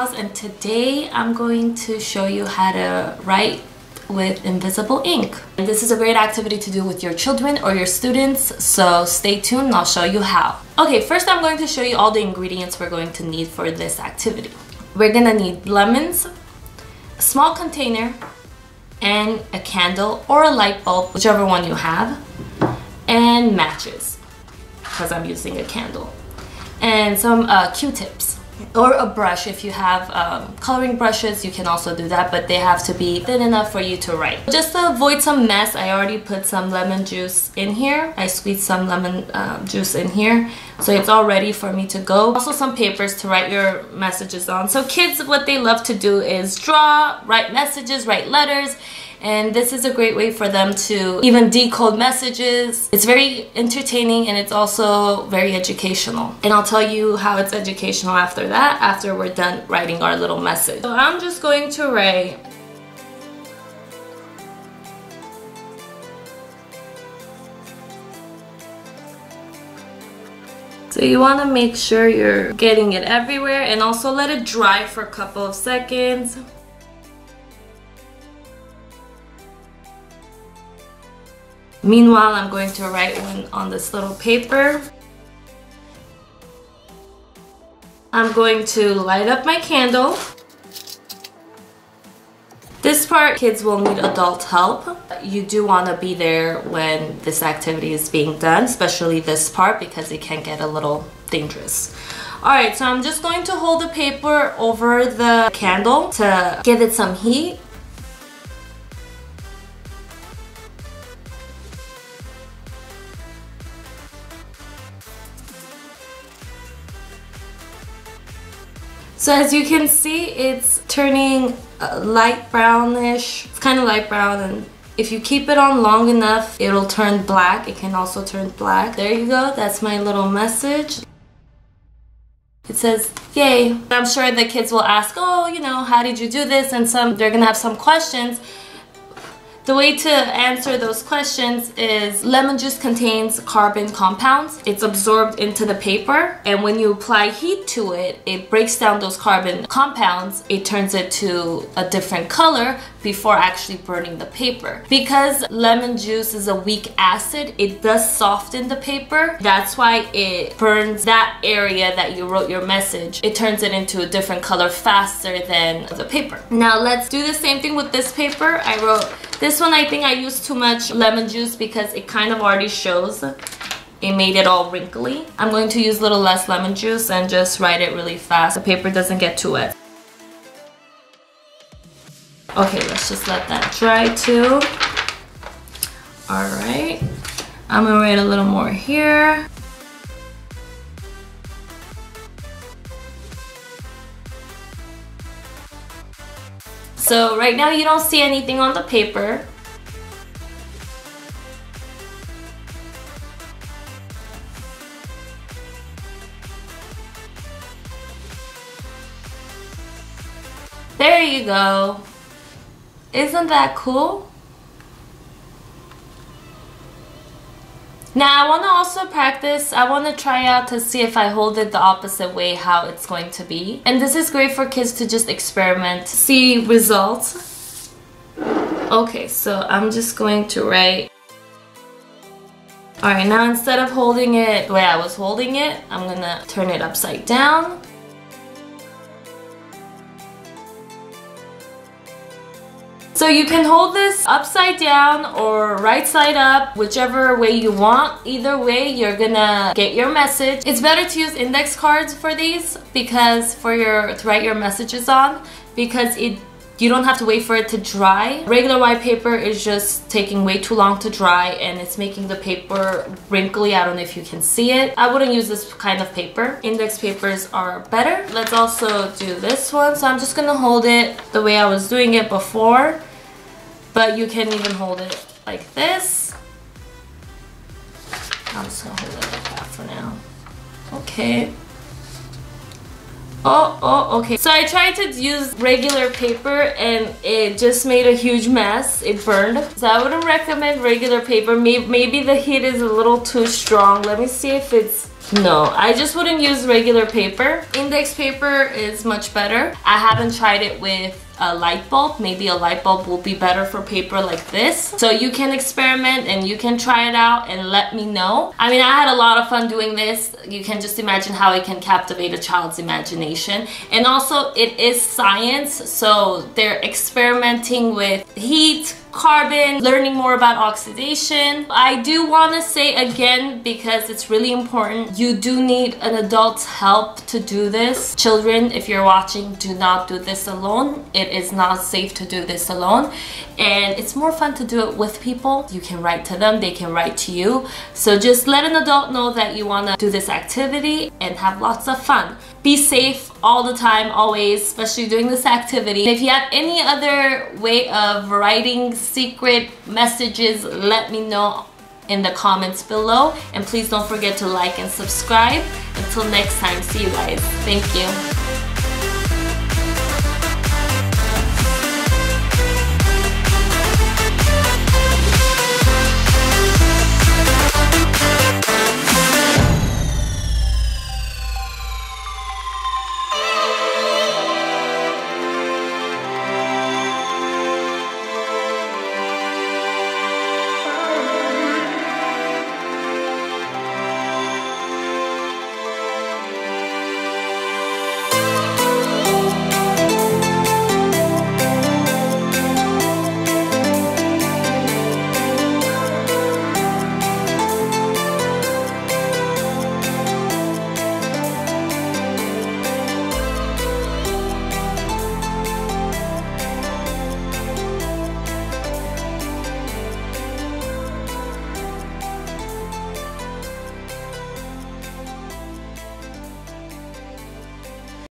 Nauz and today I'm going to show you how to write with invisible ink. And this is a great activity to do with your children or your students, so stay tuned and I'll show you how. Okay, first I'm going to show you all the ingredients we're going to need for this activity. We're gonna need lemons, a small container, and a candle or a light bulb, whichever one you have, and matches, because I'm using a candle, and some uh, Q-tips or a brush if you have um, coloring brushes you can also do that but they have to be thin enough for you to write. Just to avoid some mess I already put some lemon juice in here. I squeezed some lemon uh, juice in here so it's all ready for me to go. Also some papers to write your messages on. So kids what they love to do is draw write messages write letters and this is a great way for them to even decode messages. It's very entertaining and it's also very educational. And I'll tell you how it's educational after that, after we're done writing our little message. So I'm just going to write So you want to make sure you're getting it everywhere and also let it dry for a couple of seconds. Meanwhile, I'm going to write one on this little paper. I'm going to light up my candle. This part, kids will need adult help. You do want to be there when this activity is being done, especially this part because it can get a little dangerous. Alright, so I'm just going to hold the paper over the candle to give it some heat So as you can see, it's turning uh, light brownish. It's kind of light brown and if you keep it on long enough, it'll turn black. It can also turn black. There you go. That's my little message. It says, yay. I'm sure the kids will ask, oh, you know, how did you do this? And some, they're gonna have some questions. The way to answer those questions is lemon juice contains carbon compounds. It's absorbed into the paper and when you apply heat to it, it breaks down those carbon compounds. It turns it to a different color before actually burning the paper. Because lemon juice is a weak acid, it does soften the paper. That's why it burns that area that you wrote your message. It turns it into a different color faster than the paper. Now let's do the same thing with this paper. I wrote this one I think I used too much lemon juice because it kind of already shows it made it all wrinkly. I'm going to use a little less lemon juice and just write it really fast. The paper doesn't get too wet. Okay, let's just let that dry too. Alright, I'm gonna write a little more here. So right now you don't see anything on the paper. There you go. Isn't that cool? Now I want to also practice, I want to try out to see if I hold it the opposite way how it's going to be. And this is great for kids to just experiment, see results. Okay, so I'm just going to write. Alright, now instead of holding it the way I was holding it, I'm gonna turn it upside down. So you can hold this upside down or right side up, whichever way you want. Either way, you're gonna get your message. It's better to use index cards for these because for your to write your messages on because it you don't have to wait for it to dry. Regular white paper is just taking way too long to dry and it's making the paper wrinkly. I don't know if you can see it. I wouldn't use this kind of paper. Index papers are better. Let's also do this one. So I'm just gonna hold it the way I was doing it before but you can even hold it like this. I'm just gonna hold it like that for now. Okay. Oh, oh, okay. So I tried to use regular paper and it just made a huge mess. It burned. So I wouldn't recommend regular paper. Maybe, maybe the heat is a little too strong. Let me see if it's no, I just wouldn't use regular paper. Index paper is much better. I haven't tried it with a light bulb. Maybe a light bulb will be better for paper like this. So you can experiment and you can try it out and let me know. I mean, I had a lot of fun doing this. You can just imagine how it can captivate a child's imagination. And also it is science, so they're experimenting with heat, carbon, learning more about oxidation. I do want to say again, because it's really important, you do need an adult's help to do this. Children, if you're watching, do not do this alone. It is not safe to do this alone. And it's more fun to do it with people. You can write to them, they can write to you. So just let an adult know that you want to do this activity and have lots of fun. Be safe all the time, always, especially doing this activity. If you have any other way of writing secret messages, let me know in the comments below. And please don't forget to like and subscribe. Until next time, see you guys. Thank you.